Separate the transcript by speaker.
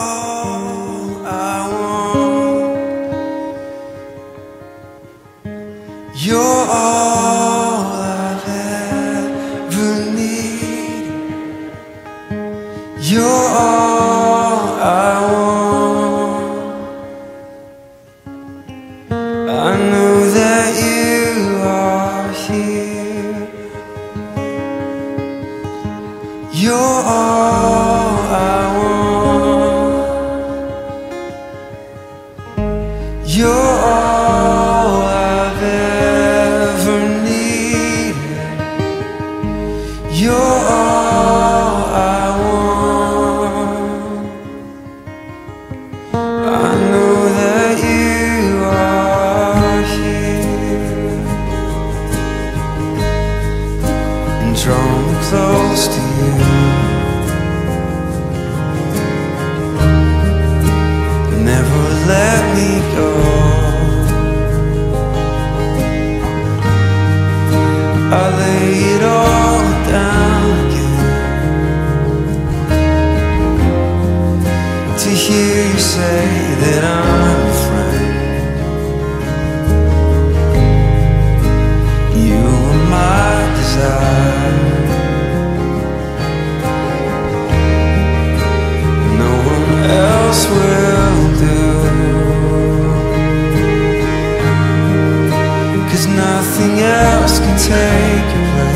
Speaker 1: all I want. You're all I've ever needed. You're all I want. I know that you are here. You're all You're say that I'm your friend. You are my desire. No one else will do. Cause nothing else can take your place.